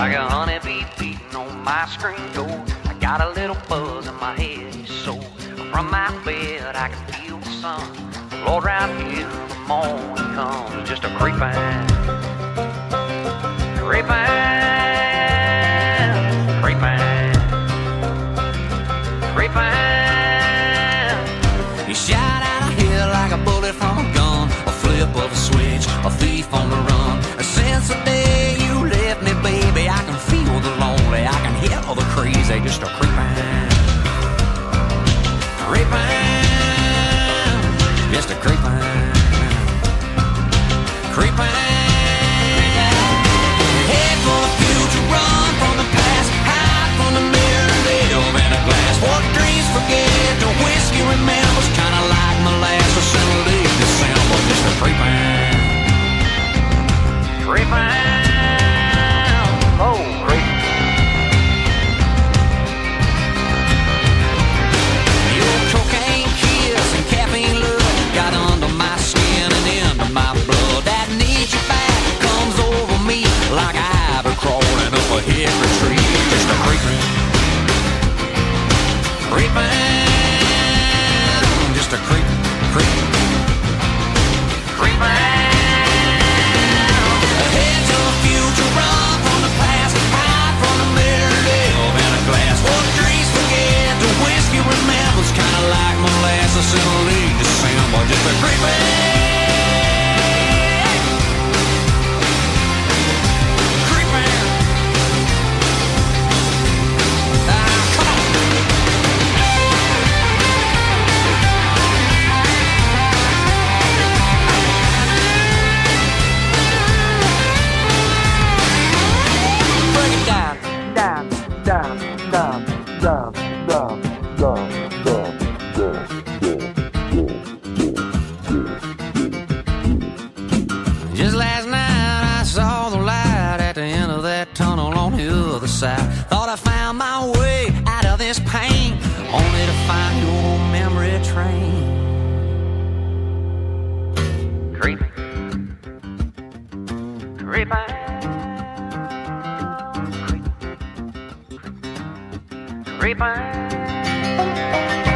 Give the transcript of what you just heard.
Like a honeybee beating on my screen door. I got a little buzz in my head, so from my bed I can feel the sun. Lord, right here, the morning comes just a creepin'. creeping. Just a creepin', creeping. Head for the future, run from the past, hide from the mirror, in a glass. What dreams forget, the whiskey remembers, kinda like December, just a creeping, creeping, oh a tree. Just a creeping, creeping, just a creeping, creeping, creeping. Head to the future, run from the past, hide from the mirror, live in a glass. What dreams forget, the whiskey remembers, kinda like molasses in late December. Just a. Creeping. Just last night I saw the light at the end of that tunnel on the other side. Thought I found my way out of this pain, only to find your memory train. Creeping, creeping, creeping. Thank you.